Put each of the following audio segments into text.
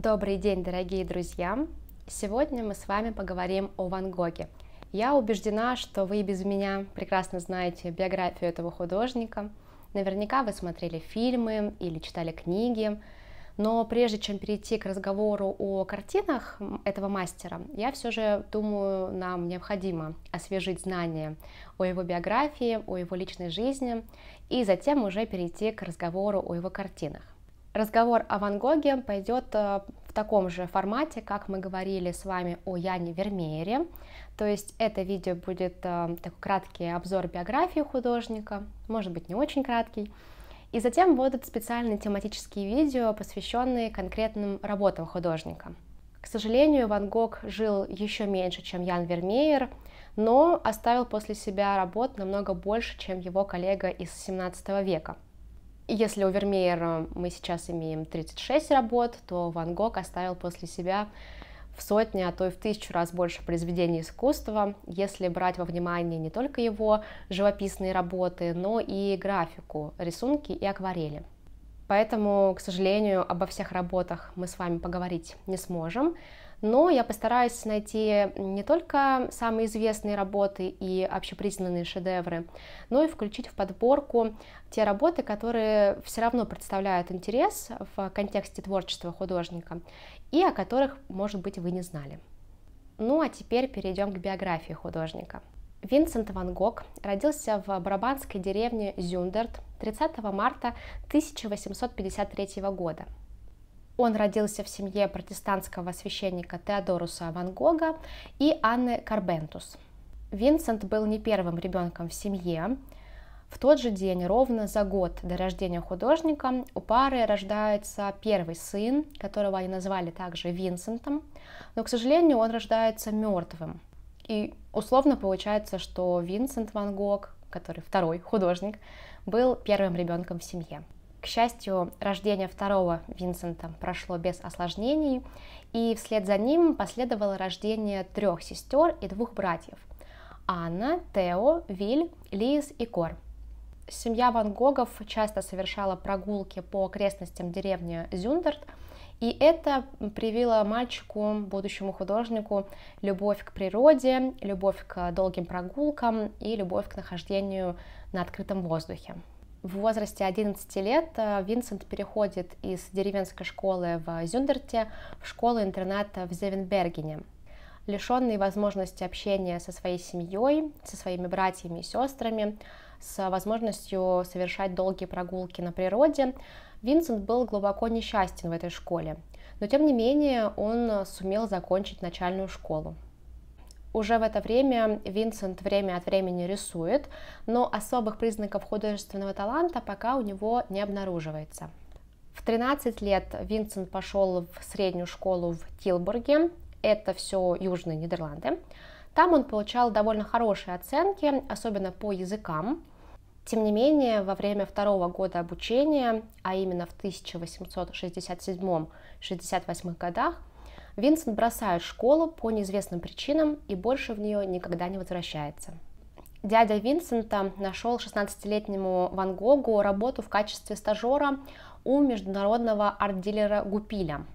Добрый день, дорогие друзья! Сегодня мы с вами поговорим о Ван Гоге. Я убеждена, что вы без меня прекрасно знаете биографию этого художника. Наверняка вы смотрели фильмы или читали книги, но прежде чем перейти к разговору о картинах этого мастера, я все же думаю, нам необходимо освежить знания о его биографии, о его личной жизни, и затем уже перейти к разговору о его картинах. Разговор о Ван Гоге пойдет э, в таком же формате, как мы говорили с вами о Яне Вермеере. То есть это видео будет э, такой краткий обзор биографии художника, может быть не очень краткий. И затем будут специальные тематические видео, посвященные конкретным работам художника. К сожалению, Ван Гог жил еще меньше, чем Ян Вермеер, но оставил после себя работ намного больше, чем его коллега из 17 века – если у Вермеера мы сейчас имеем 36 работ, то Ван Гог оставил после себя в сотни, а то и в тысячу раз больше произведений искусства, если брать во внимание не только его живописные работы, но и графику, рисунки и акварели. Поэтому, к сожалению, обо всех работах мы с вами поговорить не сможем, но я постараюсь найти не только самые известные работы и общепризнанные шедевры, но и включить в подборку те работы, которые все равно представляют интерес в контексте творчества художника и о которых, может быть, вы не знали. Ну а теперь перейдем к биографии художника. Винсент Ван Гог родился в барабанской деревне Зюндерт 30 марта 1853 года. Он родился в семье протестантского священника Теодоруса Ван Гога и Анны Карбентус. Винсент был не первым ребенком в семье. В тот же день, ровно за год до рождения художника, у пары рождается первый сын, которого они назвали также Винсентом, но, к сожалению, он рождается мертвым. И условно получается, что Винсент Ван Гог, который второй художник, был первым ребенком в семье. Счастью, рождение второго Винсента прошло без осложнений, и вслед за ним последовало рождение трех сестер и двух братьев – Анна, Тео, Виль, Лиз и Кор. Семья Ван Гогов часто совершала прогулки по окрестностям деревни Зюндерт, и это привило мальчику, будущему художнику, любовь к природе, любовь к долгим прогулкам и любовь к нахождению на открытом воздухе. В возрасте 11 лет э, Винсент переходит из деревенской школы в Зюндерте в школу-интернат в Зевенбергене. Лишенный возможности общения со своей семьей, со своими братьями и сестрами, с возможностью совершать долгие прогулки на природе, Винсент был глубоко несчастен в этой школе. Но тем не менее он сумел закончить начальную школу. Уже в это время Винсент время от времени рисует, но особых признаков художественного таланта пока у него не обнаруживается. В 13 лет Винсент пошел в среднюю школу в Тилбурге, это все Южные Нидерланды. Там он получал довольно хорошие оценки, особенно по языкам. Тем не менее, во время второго года обучения, а именно в 1867-68 годах, Винсент бросает школу по неизвестным причинам и больше в нее никогда не возвращается. Дядя Винсента нашел 16-летнему Ван Гогу работу в качестве стажера у международного арт-дилера Гупиля.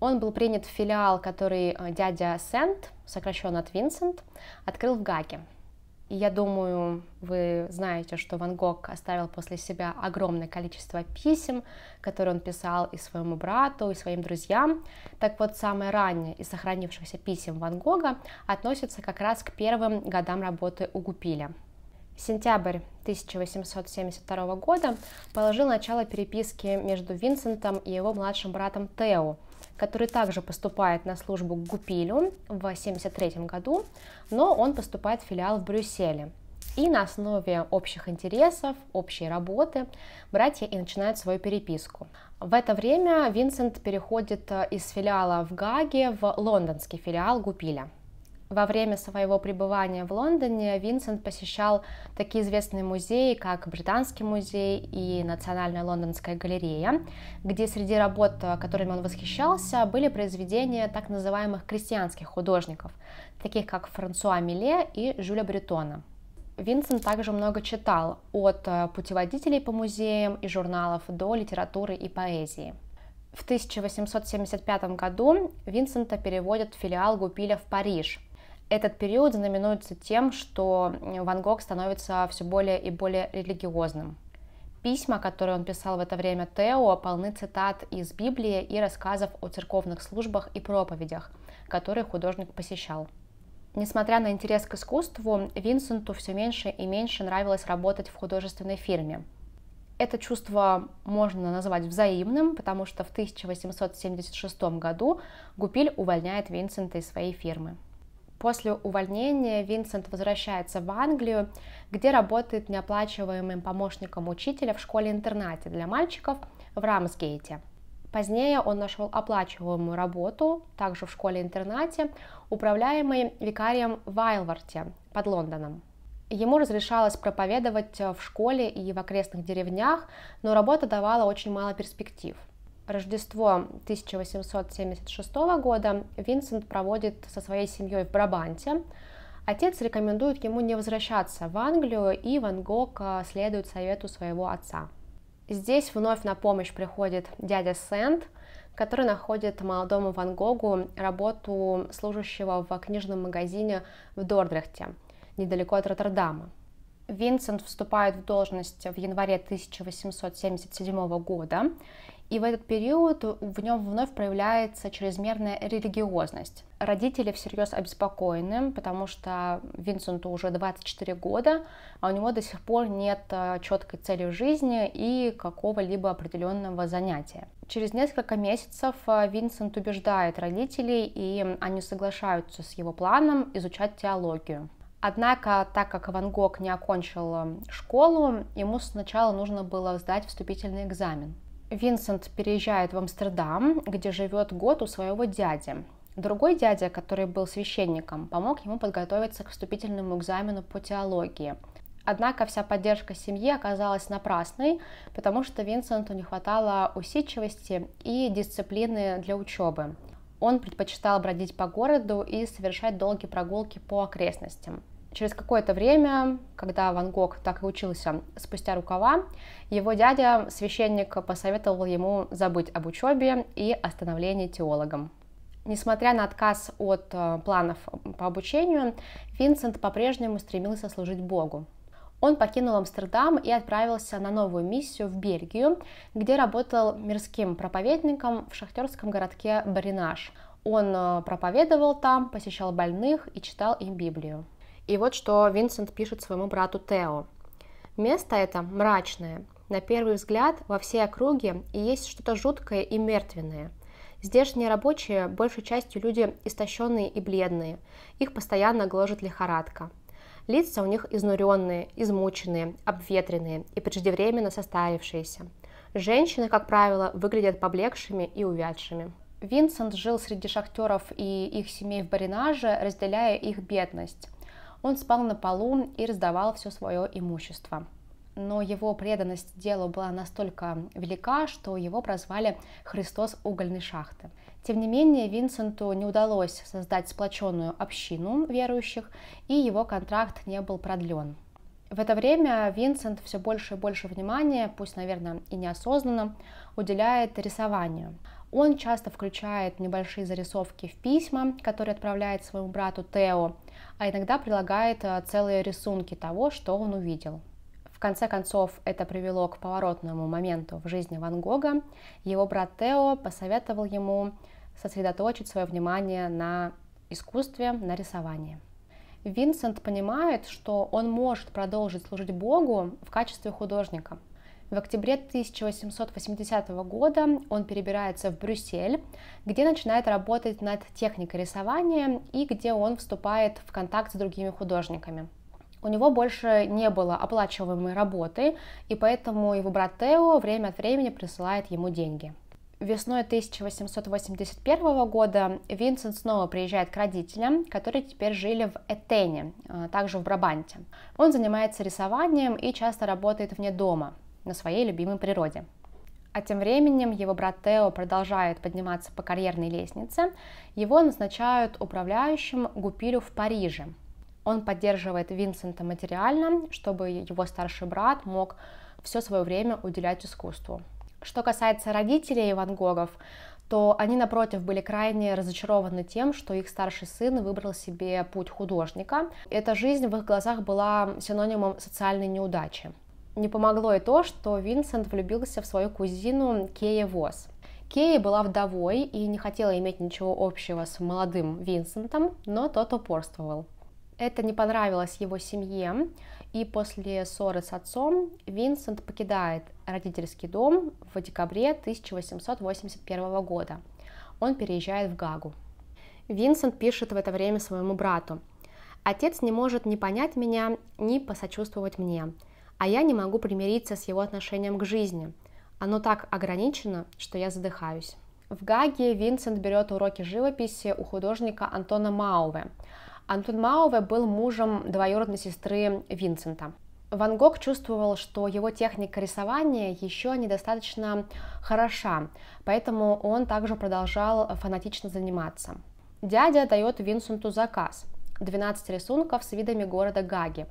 Он был принят в филиал, который э, дядя Сент, сокращенно от Винсент, открыл в Гаге. И я думаю, вы знаете, что Ван Гог оставил после себя огромное количество писем, которые он писал и своему брату, и своим друзьям. Так вот, самое раннее из сохранившихся писем Ван Гога относится как раз к первым годам работы у Гупиля. Сентябрь 1872 года положил начало переписке между Винсентом и его младшим братом Тео, который также поступает на службу к Гупилю в 1973 году, но он поступает в филиал в Брюсселе. И на основе общих интересов, общей работы братья и начинают свою переписку. В это время Винсент переходит э, из филиала в Гаге в лондонский филиал Гупиля. Во время своего пребывания в Лондоне Винсент посещал такие известные музеи, как Британский музей и Национальная лондонская галерея, где среди работ, которыми он восхищался, были произведения так называемых крестьянских художников, таких как Франсуа Миле и Жюля Бретона. Винсент также много читал, от путеводителей по музеям и журналов до литературы и поэзии – В 1875 году Винсента переводят в филиал Гупиля в Париж. Этот период знаменуется тем, что Ван Гог становится все более и более религиозным. Письма, которые он писал в это время Тео, полны цитат из Библии и рассказов о церковных службах и проповедях, которые художник посещал. Несмотря на интерес к искусству, Винсенту все меньше и меньше нравилось работать в художественной фирме. Это чувство можно назвать взаимным, потому что в 1876 году Гупиль увольняет Винсента из своей фирмы. После увольнения Винсент возвращается в Англию, где работает неоплачиваемым помощником учителя в школе-интернате для мальчиков в Рамсгейте. Позднее он нашел оплачиваемую работу, также в школе-интернате, управляемой викарием в под Лондоном. Ему разрешалось проповедовать в школе и в окрестных деревнях, но работа давала очень мало перспектив. Рождество 1876 года Винсент проводит со своей семьей в Брабанте. Отец рекомендует ему не возвращаться в Англию, и Ван Гог э, следует совету своего отца. Здесь вновь на помощь приходит дядя Сент, который находит молодому Ван Гогу работу служащего в книжном магазине в Дордрехте, недалеко от Роттердама. Винсент вступает в должность в январе 1877 года, и в этот период в нем вновь проявляется чрезмерная религиозность. Родители всерьез обеспокоены, потому что Винсенту уже 24 года, а у него до сих пор нет э, четкой цели в жизни и какого-либо определенного занятия. Через несколько месяцев э, Винсент убеждает родителей, и они соглашаются с его планом изучать теологию. Однако, так как Ван Гог не окончил э, школу, ему сначала нужно было сдать вступительный экзамен. Винсент переезжает в Амстердам, где живет год у своего дяди. Другой дядя, который был священником, помог ему подготовиться к вступительному экзамену по теологии. Однако вся поддержка семьи оказалась напрасной, потому что Винсенту не хватало усидчивости и дисциплины для учебы. Он предпочитал бродить по городу и совершать долгие прогулки по окрестностям. Через какое-то время, когда Ван Гог так и учился спустя рукава, его дядя, священник, посоветовал ему забыть об учебе и о теологом. Несмотря на отказ от э, планов по обучению, Винсент по-прежнему стремился служить Богу. Он покинул Амстердам и отправился на новую миссию в Бельгию, где работал мирским проповедником в шахтерском городке Баринаж. Он э, проповедовал там, посещал больных и читал им Библию. И вот что Винсент пишет своему брату Тео. Место это мрачное. На первый взгляд во всей округе и есть что-то жуткое и мертвенное. Здешние рабочие большей частью люди истощенные и бледные. Их постоянно гложет лихорадка. Лица у них изнуренные, измученные, обветренные и преждевременно состарившиеся. Женщины, как правило, выглядят поблекшими и увядшими. Винсент жил среди шахтеров и их семей в Баринаже, разделяя их бедность. Он спал на полу и раздавал все свое имущество. Но его преданность делу была настолько велика, что его прозвали «Христос угольной шахты». Тем не менее, Винсенту не удалось создать сплоченную общину верующих, и его контракт не был продлен. В это время Винсент все больше и больше внимания, пусть, наверное, и неосознанно, уделяет рисованию. Он часто включает небольшие зарисовки в письма, которые отправляет своему брату Тео, а иногда прилагает э, целые рисунки того, что он увидел. В конце концов, это привело к поворотному моменту в жизни Ван Гога. Его брат Тео посоветовал ему сосредоточить свое внимание на искусстве, на рисовании. Винсент понимает, что он может продолжить служить Богу в качестве художника – в октябре 1880 года он перебирается в Брюссель, где начинает работать над техникой рисования и где он вступает в контакт с другими художниками. У него больше не было оплачиваемой работы, и поэтому его брат Тео время от времени присылает ему деньги. Весной 1881 года Винсент снова приезжает к родителям, которые теперь жили в Этене, а, также в Брабанте. Он занимается рисованием и часто работает вне дома, на своей любимой природе. А тем временем его брат Тео продолжает подниматься по карьерной лестнице. Его назначают управляющим Гупилю в Париже. Он поддерживает Винсента материально, чтобы его старший брат мог все свое время уделять искусству. Что касается родителей Ван Гогов, то они, напротив, были крайне разочарованы тем, что их старший сын выбрал себе путь художника. Эта жизнь в их глазах была синонимом социальной неудачи. Не помогло и то, что Винсент влюбился в свою кузину Кея Вос. Кея была вдовой и не хотела иметь ничего общего с молодым Винсентом, но тот упорствовал. Это не понравилось его семье, и после ссоры с отцом Винсент покидает родительский дом в декабре 1881 года. Он переезжает в Гагу. Винсент пишет в это время своему брату. «Отец не может ни понять меня, ни посочувствовать мне, а я не могу примириться с его отношением к жизни. Оно так ограничено, что я задыхаюсь». В Гаге Винсент берет уроки живописи у художника Антона Мауве – Антон Мауве был мужем двоюродной сестры Винсента. Ван Гог чувствовал, что его техника рисования еще недостаточно хороша, поэтому он также продолжал фанатично заниматься. Дядя дает Винсенту заказ – 12 рисунков с видами города Гаги.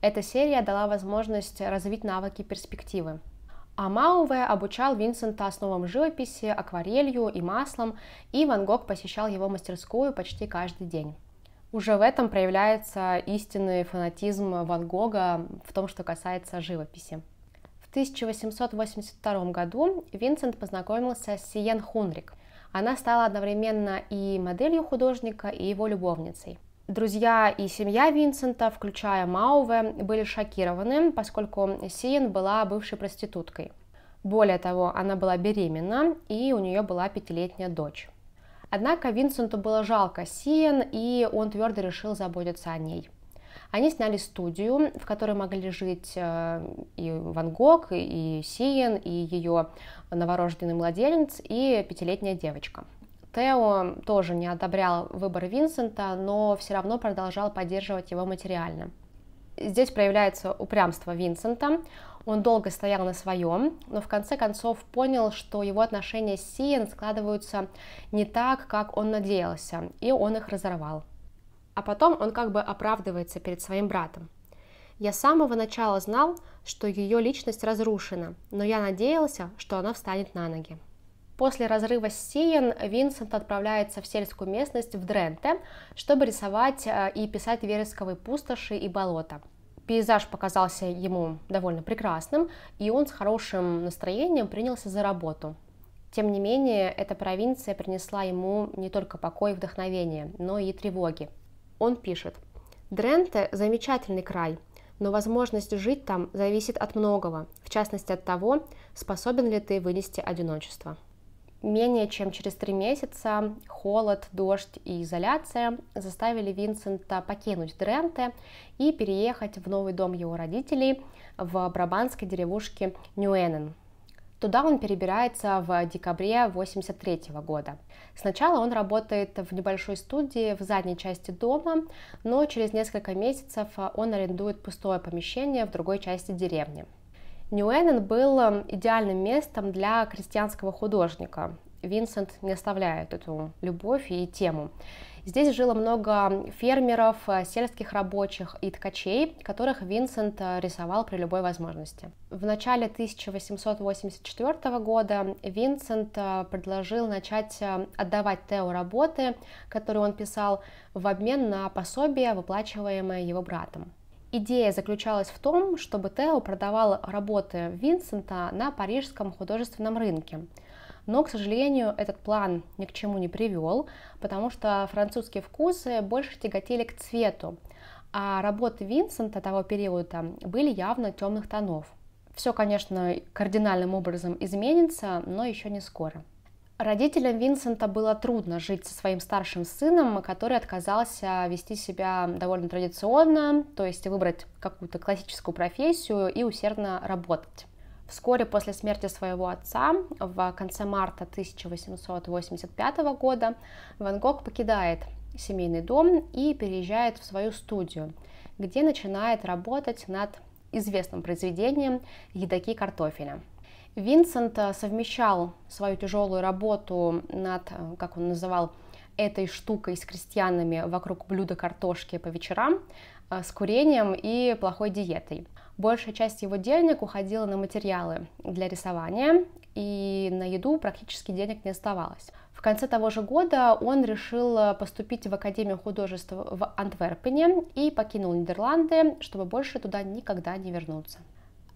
Эта серия дала возможность развить навыки перспективы. А Мауве обучал Винсента основам живописи, акварелью и маслом, и Ван Гог посещал его мастерскую почти каждый день. Уже в этом проявляется истинный фанатизм Ван Гога в том, что касается живописи. В 1882 году Винсент познакомился с Сиен Хунрик. Она стала одновременно и моделью художника, и его любовницей. Друзья и семья Винсента, включая Мауве, были шокированы, поскольку Сиен была бывшей проституткой. Более того, она была беременна, и у нее была пятилетняя дочь. Однако Винсенту было жалко Сиен, и он твердо решил заботиться о ней. Они сняли студию, в которой могли жить э, и Ван Гог, и Сиен, и ее новорожденный младенец, и пятилетняя девочка. Тео тоже не одобрял выбор Винсента, но все равно продолжал поддерживать его материально. Здесь проявляется упрямство Винсента. Он долго стоял на своем, но в конце концов понял, что его отношения с Сиен складываются не так, как он надеялся, и он их разорвал. А потом он как бы оправдывается перед своим братом. Я с самого начала знал, что ее личность разрушена, но я надеялся, что она встанет на ноги. После разрыва с Сиен Винсент отправляется в сельскую местность в Дренте, чтобы рисовать э, и писать вересковые пустоши и болота. Пейзаж показался ему довольно прекрасным, и он с хорошим настроением принялся за работу. Тем не менее, эта провинция принесла ему не только покой и вдохновение, но и тревоги. Он пишет, «Дренте – замечательный край, но возможность жить там зависит от многого, в частности от того, способен ли ты вынести одиночество». Менее чем через три месяца холод, дождь и изоляция заставили Винсента покинуть Дренте и переехать в новый дом его родителей в брабанской деревушке Ньюэнен. Туда он перебирается в декабре 1983 года. Сначала он работает в небольшой студии в задней части дома, но через несколько месяцев он арендует пустое помещение в другой части деревни. Ньюэнен был эм, идеальным местом для крестьянского художника. Винсент не оставляет эту любовь и тему. Здесь жило много фермеров, э, сельских рабочих и ткачей, которых Винсент э, рисовал при любой возможности. В начале 1884 года Винсент э, предложил начать отдавать Тео работы, которые он писал, в обмен на пособие, выплачиваемое его братом. Идея заключалась в том, чтобы Тео продавал работы Винсента на парижском художественном рынке. Но, к сожалению, этот план ни к чему не привел, потому что французские вкусы больше тяготели к цвету, а работы Винсента того периода были явно темных тонов. Все, конечно, кардинальным образом изменится, но еще не скоро. Родителям Винсента было трудно жить со своим старшим сыном, который отказался вести себя довольно традиционно, то есть выбрать какую-то классическую профессию и усердно работать. Вскоре после смерти своего отца, в конце марта 1885 года, Ван Гог покидает семейный дом и переезжает в свою студию, где начинает работать над известным произведением «Едоки картофеля». Винсент э, совмещал свою тяжелую работу над, э, как он называл, этой штукой с крестьянами вокруг блюда картошки по вечерам э, с курением и плохой диетой. Большая часть его денег уходила на материалы для рисования, и на еду практически денег не оставалось. В конце того же года он решил поступить в Академию художеств в Антверпене и покинул Нидерланды, чтобы больше туда никогда не вернуться.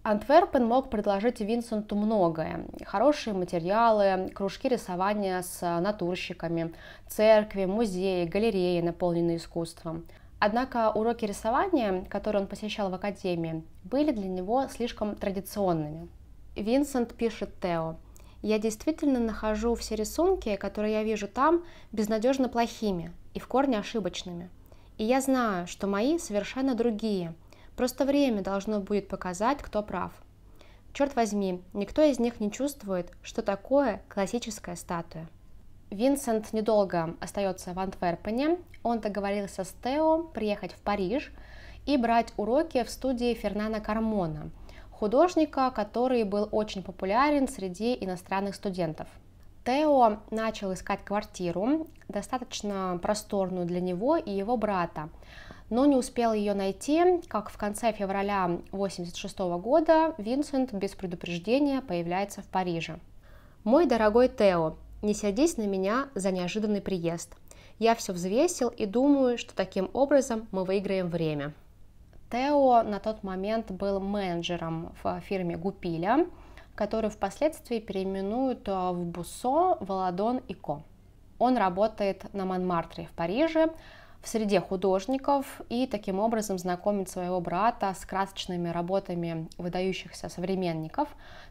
Антверпен мог предложить Винсенту многое. Хорошие материалы, кружки рисования с натурщиками, церкви, музеи, галереи, наполненные искусством. Однако уроки рисования, которые он посещал в академии, были для него слишком традиционными. Винсент пишет Тео, «Я действительно нахожу все рисунки, которые я вижу там, безнадежно плохими и в корне ошибочными. И я знаю, что мои совершенно другие – Просто время должно будет показать, кто прав. Черт возьми, никто из них не чувствует, что такое классическая статуя. Винсент недолго остается в Антверпене. Он договорился с Тео приехать в Париж и брать уроки в студии Фернана Кармона, художника, который был очень популярен среди иностранных студентов. Тео начал искать квартиру, достаточно просторную для него и его брата, но не успел ее найти, как в конце февраля 1986 года Винсент без предупреждения появляется в Париже. «Мой дорогой Тео, не сердись на меня за неожиданный приезд. Я все взвесил и думаю, что таким образом мы выиграем время». Тео на тот момент был менеджером в фирме Гупиля, которую впоследствии переименуют в Буссо, Валадон и Ко. Он работает на Монмартре в Париже, в среде художников и таким образом знакомить своего брата с красочными работами выдающихся современников,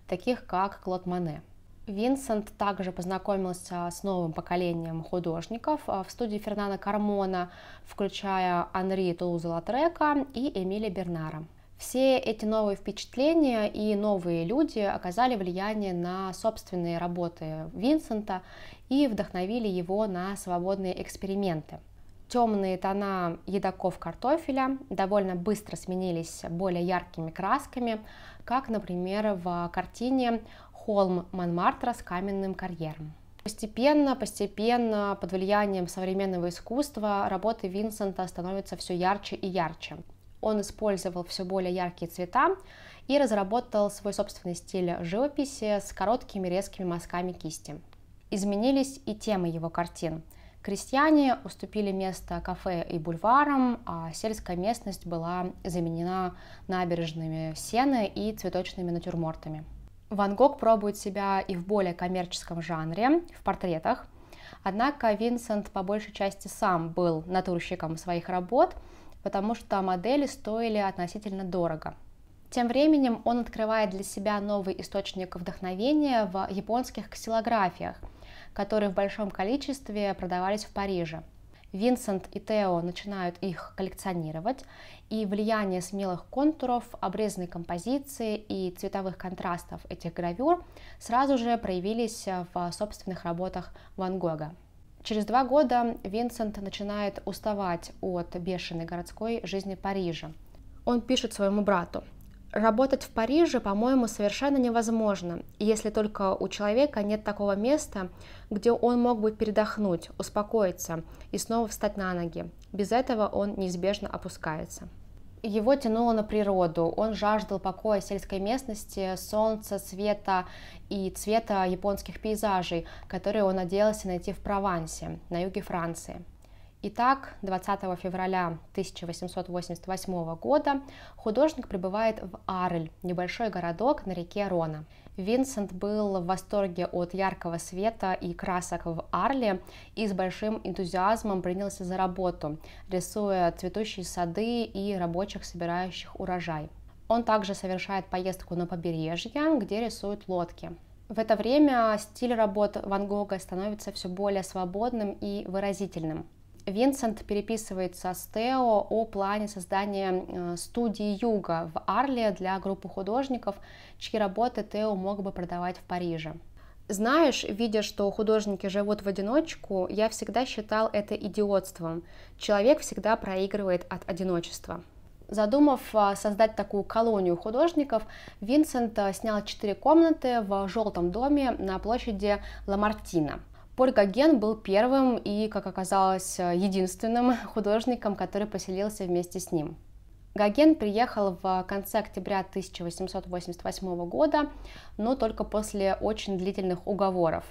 таких как Клод Мане. Винсент также познакомился с новым поколением художников а, в студии Фернана Кармона, включая Анри Тулуза-Латрека и Эмили Бернара. Все эти новые впечатления и новые люди оказали влияние на собственные работы Винсента и вдохновили его на свободные эксперименты – Темные тона едоков картофеля довольно быстро сменились более яркими красками, как, например, в картине «Холм Монмартра с каменным карьером». Постепенно, постепенно, под влиянием современного искусства, работы Винсента становятся все ярче и ярче. Он использовал все более яркие цвета и разработал свой собственный стиль живописи с короткими резкими мазками кисти. Изменились и темы его картин – Крестьяне уступили место кафе и бульварам, а сельская местность была заменена набережными сены и цветочными натюрмортами. Ван Гог пробует себя и в более коммерческом жанре, в портретах, однако Винсент по большей части сам был натурщиком своих работ, потому что модели стоили относительно дорого. Тем временем он открывает для себя новый источник вдохновения в японских ксилографиях – которые в большом количестве продавались в Париже. Винсент и Тео начинают их коллекционировать, и влияние смелых контуров, обрезанной композиции и цветовых контрастов этих гравюр сразу же проявились в собственных работах Ван Гога. Через два года Винсент начинает уставать от бешеной городской жизни Парижа. Он пишет своему брату, Работать в Париже, по-моему, совершенно невозможно, если только у человека нет такого места, где он мог бы передохнуть, успокоиться и снова встать на ноги. Без этого он неизбежно опускается. Его тянуло на природу, он жаждал покоя сельской местности, солнца, света и цвета японских пейзажей, которые он надеялся найти в Провансе, на юге Франции. Итак, 20 февраля 1888 года художник прибывает в Арль, небольшой городок на реке Рона. Винсент был в восторге от яркого света и красок в Арле и с большим энтузиазмом принялся за работу, рисуя цветущие сады и рабочих, собирающих урожай. Он также совершает поездку на побережье, где рисуют лодки. В это время стиль работ Ван Гога становится все более свободным и выразительным. Винсент переписывается с Тео о плане создания э, студии Юга в Арле для группы художников, чьи работы Тео мог бы продавать в Париже. Знаешь, видя, что художники живут в одиночку, я всегда считал это идиотством. Человек всегда проигрывает от одиночества. Задумав э, создать такую колонию художников, Винсент э, снял четыре комнаты в желтом доме на площади Ламартина – Поль Гоген был первым и, как оказалось, единственным художником, который поселился вместе с ним. Гоген приехал в конце октября 1888 года, но только после очень длительных уговоров.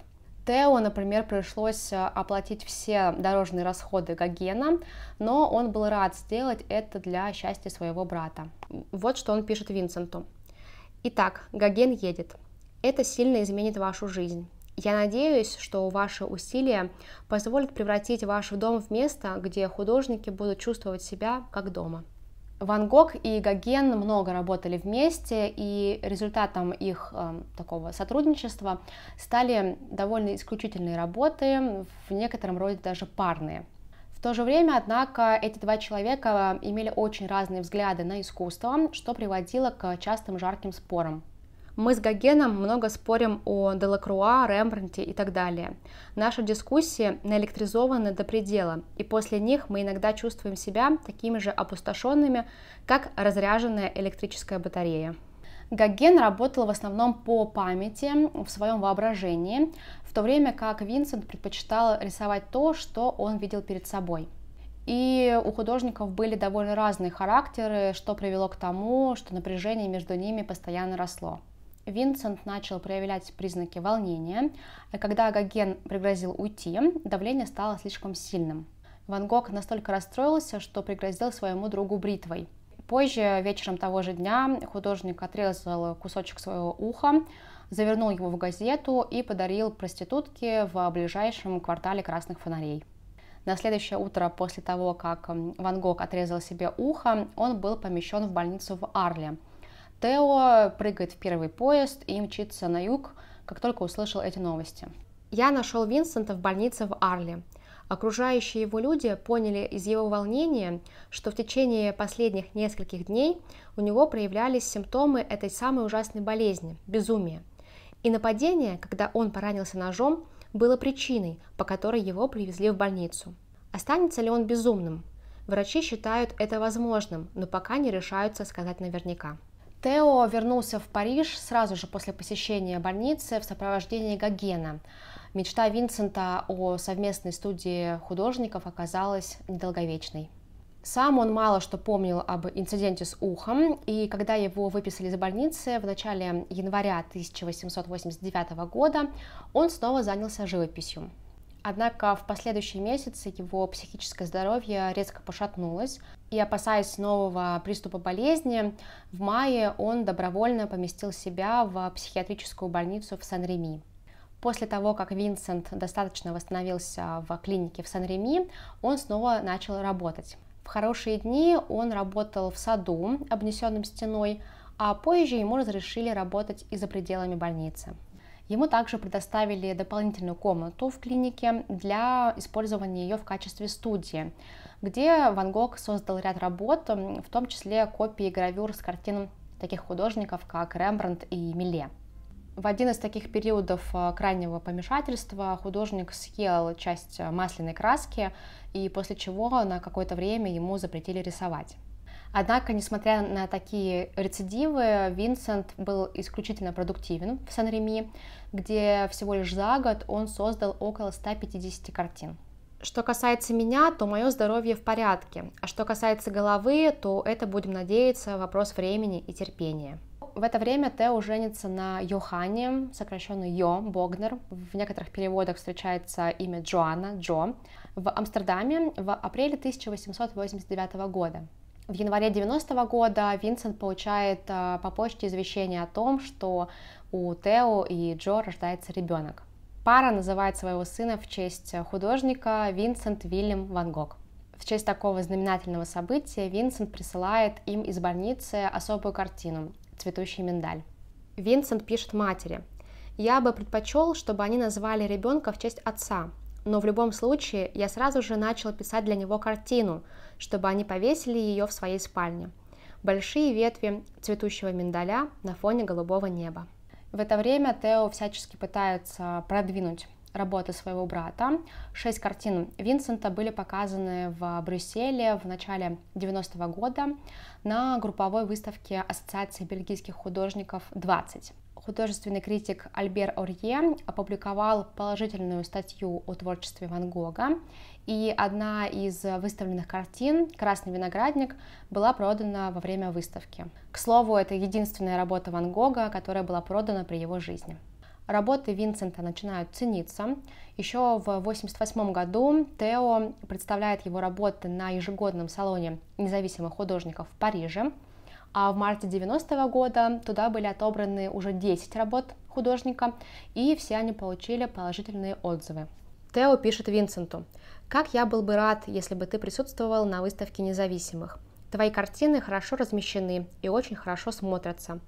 Тео, например, пришлось оплатить все дорожные расходы Гогена, но он был рад сделать это для счастья своего брата. Вот что он пишет Винсенту. Итак, Гоген едет. Это сильно изменит вашу жизнь. Я надеюсь, что ваши усилия позволят превратить ваш дом в место, где художники будут чувствовать себя как дома. Ван Гог и Гоген много работали вместе, и результатом их э, такого сотрудничества стали довольно исключительные работы, в некотором роде даже парные. В то же время, однако, эти два человека имели очень разные взгляды на искусство, что приводило к частым жарким спорам. Мы с Гогеном много спорим о Делакруа, Рембранте и так далее. Наши дискуссии наэлектризованы до предела, и после них мы иногда чувствуем себя такими же опустошенными, как разряженная электрическая батарея. Гоген работал в основном по памяти, в своем воображении, в то время как Винсент предпочитал рисовать то, что он видел перед собой. И у художников были довольно разные характеры, что привело к тому, что напряжение между ними постоянно росло. Винсент начал проявлять признаки волнения, и когда Гоген пригрозил уйти, давление стало слишком сильным. Ван Гог настолько расстроился, что пригрозил своему другу бритвой. Позже, вечером того же дня, художник отрезал кусочек своего уха, завернул его в газету и подарил проститутке в ближайшем квартале красных фонарей. На следующее утро после того, как Ван Гог отрезал себе ухо, он был помещен в больницу в Арле – Тео прыгает в первый поезд и мчится на юг, как только услышал эти новости. Я нашел Винсента в больнице в Арле. Окружающие его люди поняли из его волнения, что в течение последних нескольких дней у него проявлялись симптомы этой самой ужасной болезни – безумия. И нападение, когда он поранился ножом, было причиной, по которой его привезли в больницу. Останется ли он безумным? Врачи считают это возможным, но пока не решаются сказать наверняка. Тео вернулся в Париж сразу же после посещения больницы в сопровождении Гогена. Мечта Винсента о совместной студии художников оказалась недолговечной. Сам он мало что помнил об инциденте с ухом, и когда его выписали из больницы в начале января 1889 года, он снова занялся живописью. Однако в последующие месяцы его психическое здоровье резко пошатнулось, и опасаясь нового приступа болезни, в мае он добровольно поместил себя в психиатрическую больницу в Сан-Реми. После того, как Винсент достаточно восстановился в клинике в Сан-Реми, он снова начал работать. В хорошие дни он работал в саду, обнесенном стеной, а позже ему разрешили работать и за пределами больницы. Ему также предоставили дополнительную комнату в клинике для использования ее в качестве студии, где Ван Гог создал ряд работ, в том числе копии гравюр с картин таких художников, как Рембрандт и Милле. В один из таких периодов э, крайнего помешательства художник съел часть масляной краски, и после чего на какое-то время ему запретили рисовать. Однако, несмотря на такие рецидивы, Винсент был исключительно продуктивен в Сан-Реми, где всего лишь за год он создал около 150 картин. Что касается меня, то мое здоровье в порядке, а что касается головы, то это, будем надеяться, вопрос времени и терпения. В это время Тео женится на Йохане, сокращенно Йо Богнер. В некоторых переводах встречается имя Джоанна, Джо, в Амстердаме в апреле 1889 года. В январе 90 -го года Винсент получает э, по почте извещение о том, что у Тео и Джо рождается ребенок. Пара называет своего сына в честь художника Винсент Вильям Ван Гог. В честь такого знаменательного события Винсент присылает им из больницы особую картину «Цветущий миндаль». Винсент пишет матери, «Я бы предпочел, чтобы они назвали ребенка в честь отца, но в любом случае я сразу же начал писать для него картину, чтобы они повесили ее в своей спальне. Большие ветви цветущего миндаля на фоне голубого неба. В это время Тео всячески пытается продвинуть работы своего брата. Шесть картин Винсента были показаны в Брюсселе в начале 90-го года на групповой выставке Ассоциации бельгийских художников 20. Художественный критик Альбер Орье опубликовал положительную статью о творчестве Ван Гога, и одна из выставленных картин «Красный виноградник» была продана во время выставки. К слову, это единственная работа Ван Гога, которая была продана при его жизни. Работы Винсента начинают цениться. Еще в 1988 году Тео представляет его работы на ежегодном салоне независимых художников в Париже – а в марте 90 -го года туда были отобраны уже 10 работ художника, и все они получили положительные отзывы. Тео пишет Винсенту, «Как я был бы рад, если бы ты присутствовал на выставке независимых. Твои картины хорошо размещены и очень хорошо смотрятся.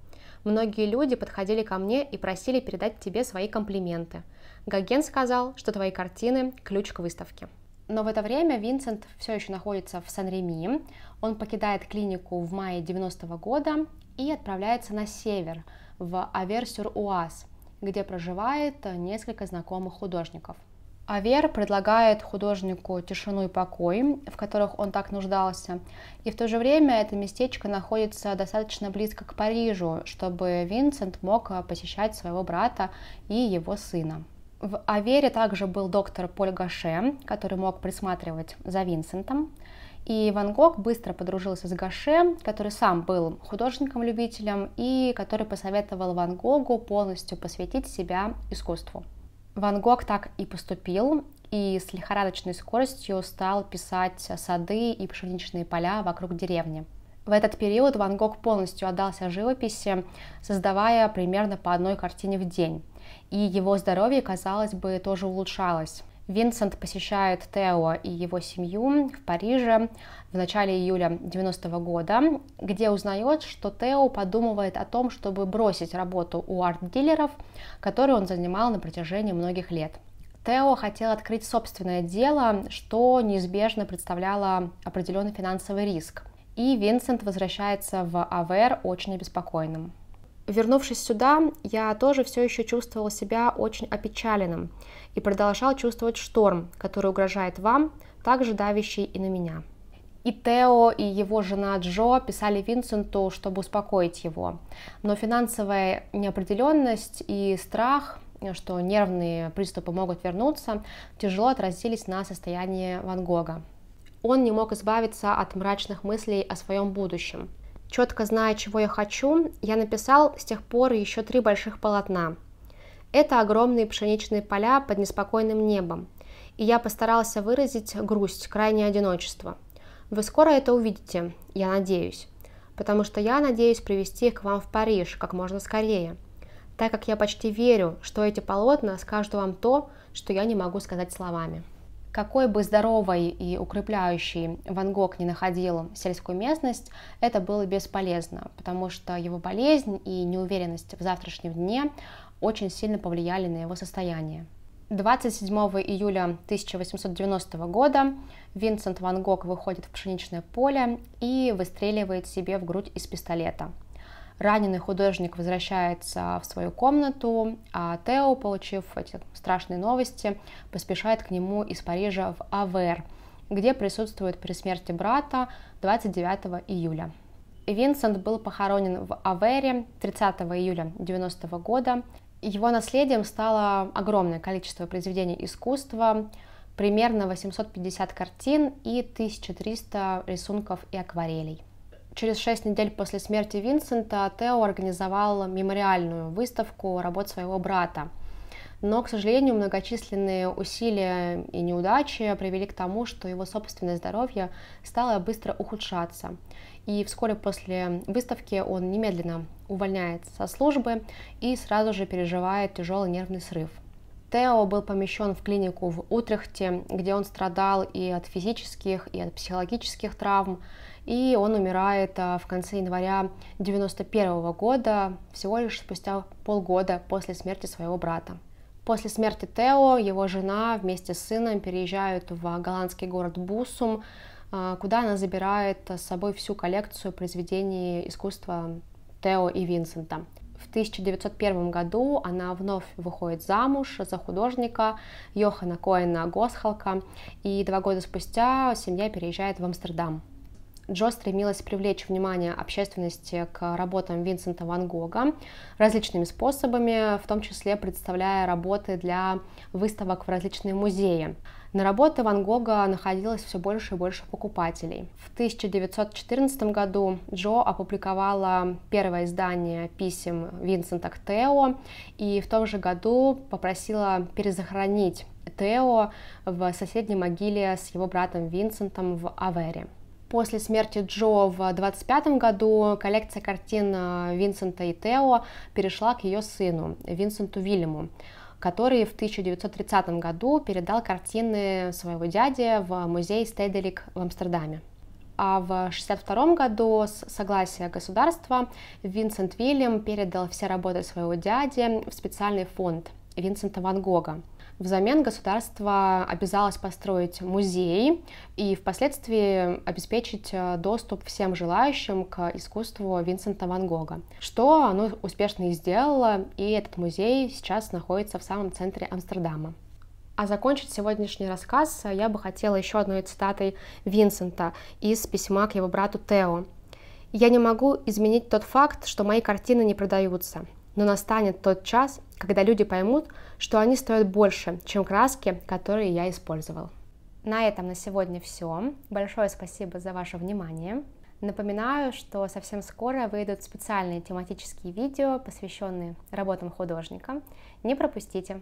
Многие люди подходили ко мне и просили передать тебе свои комплименты. Гоген сказал, что твои картины – ключ к выставке. Но в это время Винсент все еще находится в Сан-Реми. Он покидает клинику в мае 90 -го года и отправляется на север, в Авер-сюр-Уаз, где проживает несколько знакомых художников. Авер предлагает художнику тишину и покой, в которых он так нуждался, и в то же время это местечко находится достаточно близко к Парижу, чтобы Винсент мог посещать своего брата и его сына. В Авере также был доктор Поль Гаше, который мог присматривать за Винсентом. И Ван Гог быстро подружился с Гаше, который сам был художником-любителем и который посоветовал Ван Гогу полностью посвятить себя искусству. Ван Гог так и поступил, и с лихорадочной скоростью стал писать сады и пшеничные поля вокруг деревни. В этот период Ван Гог полностью отдался живописи, создавая примерно по одной картине в день и его здоровье, казалось бы, тоже улучшалось. Винсент посещает Тео и его семью в Париже в начале июля 90 -го года, где узнает, что Тео подумывает о том, чтобы бросить работу у арт-дилеров, которую он занимал на протяжении многих лет. Тео хотел открыть собственное дело, что неизбежно представляло определенный финансовый риск. И Винсент возвращается в Авер очень обеспокоенным. Вернувшись сюда, я тоже все еще чувствовал себя очень опечаленным и продолжал чувствовать шторм, который угрожает вам, также давящий и на меня. И Тео, и его жена Джо писали Винсенту, чтобы успокоить его. Но финансовая неопределенность и страх, что нервные приступы могут вернуться, тяжело отразились на состоянии Ван Гога. Он не мог избавиться от мрачных мыслей о своем будущем – Четко зная, чего я хочу, я написал с тех пор еще три больших полотна. Это огромные пшеничные поля под неспокойным небом, и я постарался выразить грусть, крайнее одиночество. Вы скоро это увидите, я надеюсь, потому что я надеюсь привести их к вам в Париж как можно скорее, так как я почти верю, что эти полотна скажут вам то, что я не могу сказать словами. Какой бы здоровой и укрепляющей Ван Гог не находил сельскую местность, это было бесполезно, потому что его болезнь и неуверенность в завтрашнем дне очень сильно повлияли на его состояние. 27 июля 1890 года Винсент Ван Гог выходит в пшеничное поле и выстреливает себе в грудь из пистолета – Раненый художник возвращается в свою комнату, а Тео, получив эти страшные новости, поспешает к нему из Парижа в Авер, где присутствует при смерти брата 29 июля. Винсент был похоронен в Авере 30 июля 90 года. Его наследием стало огромное количество произведений искусства, примерно 850 картин и 1300 рисунков и акварелей. Через шесть недель после смерти Винсента Тео организовал мемориальную выставку работ своего брата. Но, к сожалению, многочисленные усилия и неудачи привели к тому, что его собственное здоровье стало быстро ухудшаться. И вскоре после выставки он немедленно увольняется со службы и сразу же переживает тяжелый нервный срыв. Тео был помещен в клинику в Утрехте, где он страдал и от физических, и от психологических травм, и он умирает а, в конце января 91 года, всего лишь спустя полгода после смерти своего брата. После смерти Тео его жена вместе с сыном переезжают в голландский город Бусум, а, куда она забирает с собой всю коллекцию произведений искусства Тео и Винсента. В 1901 году она вновь выходит замуж за художника Йохана Коэна Госхалка, и два года спустя семья переезжает в Амстердам. Джо стремилась привлечь внимание общественности к работам Винсента Ван Гога различными способами, в том числе представляя работы для выставок в различные музеи. На работы Ван Гога находилось все больше и больше покупателей. В 1914 году Джо опубликовала первое издание писем Винсента к Тео, и в том же году попросила перезахоронить Тео в соседней могиле с его братом Винсентом в Авере. После смерти Джо в 25 году коллекция картин э, Винсента и Тео перешла к ее сыну, Винсенту Вильяму, который в 1930 году передал картины своего дяди в музей Стейделик в Амстердаме. А в 1962 году с согласия государства Винсент Вильям передал все работы своего дяди в специальный фонд Винсента Ван Гога – Взамен государство обязалось построить музей и впоследствии обеспечить э, доступ всем желающим к искусству Винсента Ван Гога, что оно успешно и сделало, и этот музей сейчас находится в самом центре Амстердама. А закончить сегодняшний рассказ я бы хотела еще одной цитатой Винсента из письма к его брату Тео. «Я не могу изменить тот факт, что мои картины не продаются но настанет тот час, когда люди поймут, что они стоят больше, чем краски, которые я использовал. На этом на сегодня все. Большое спасибо за ваше внимание. Напоминаю, что совсем скоро выйдут специальные тематические видео, посвященные работам художника. Не пропустите!